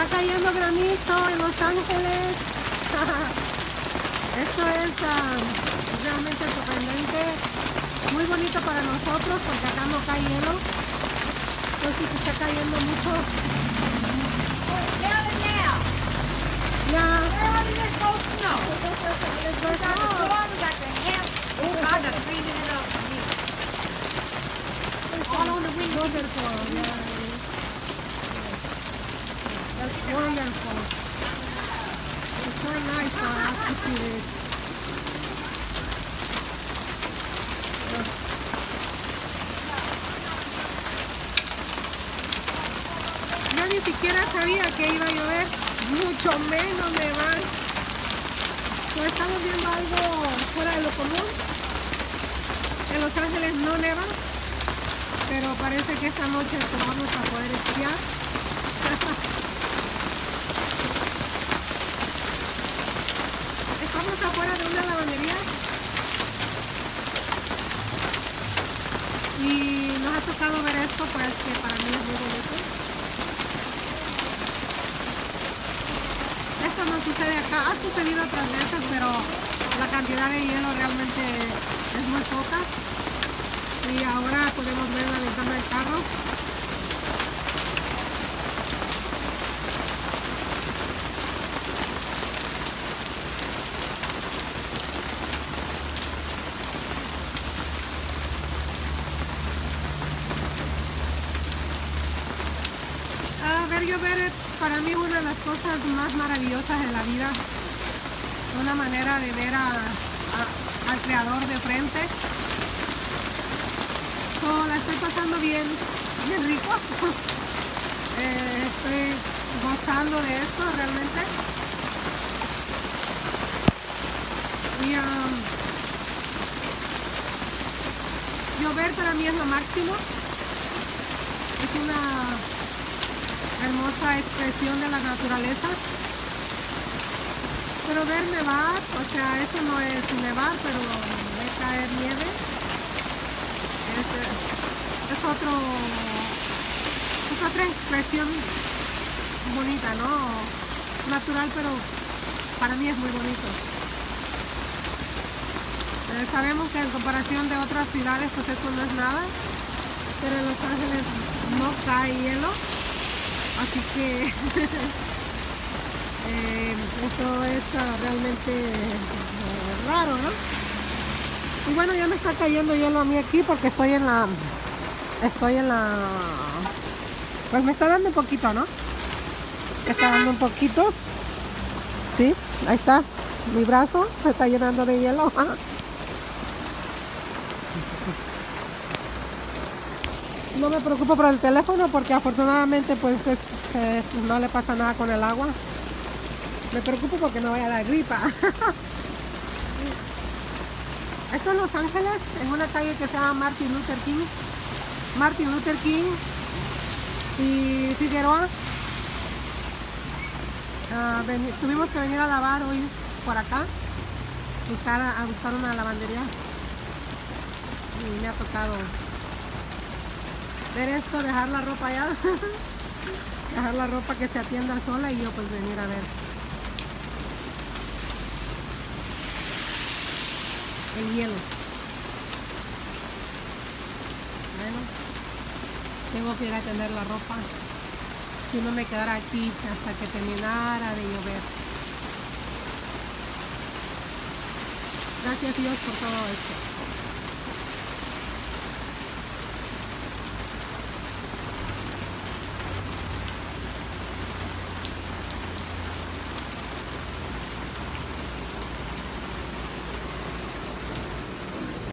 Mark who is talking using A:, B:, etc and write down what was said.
A: Está cayendo granizo en Los Ángeles. Esto es ah, realmente sorprendente. Muy bonito para nosotros porque acá no cae hielo. Entonces está cayendo mucho.
B: Down it
A: That's wonderful. It's so nice for us. Yo ni siquiera sabía que iba a llover, mucho menos nevar. Pues estamos viendo algo fuera de lo común. En Los Ángeles no neva, pero parece que esta noche vamos a poder esquiar. Estamos afuera de una lavandería y nos ha tocado ver esto, pues que para mí es muy bonito. Esto no sucede acá, ha sucedido otras veces, pero la cantidad de hielo realmente es muy poca y ahora podemos ver la ventana del carro Ver llover para mí una de las cosas más maravillosas de la vida una manera de ver al creador de frente So, la estoy pasando bien, bien rico. Eh, estoy gozando de esto realmente. Y um, llover para mí es lo máximo. Es una hermosa expresión de la naturaleza. Pero ver nevar, o sea, eso no es nevar, pero ver caer nieve. Es, es otro es otra expresión bonita no natural pero para mí es muy bonito. Eh, sabemos que en comparación de otras ciudades pues eso no es nada pero en Los Ángeles no cae hielo así que eh, esto es ah, realmente eh, raro ¿no? Y bueno, ya me está cayendo hielo a mí aquí porque estoy en la... Estoy en la... Pues me está dando un poquito, ¿no? Me está dando un poquito. Sí, ahí está. Mi brazo se está llenando de hielo. No me preocupo por el teléfono porque afortunadamente pues es- es- no le pasa nada con el agua. Me preocupo porque no vaya a dar gripa. Esto es Los Ángeles, en una calle que se llama Martin Luther King. Martin Luther King y Figueroa. Ah, tuvimos que venir a lavar hoy por acá, buscar, a buscar una lavandería. Y me ha tocado ver esto, dejar la ropa allá, dejar la ropa que se atienda sola y yo pues venir a ver el hielo. Bueno, tengo que ir a tender la ropa. Si no me quedara aquí hasta que terminara de llover. Gracias Dios por todo esto.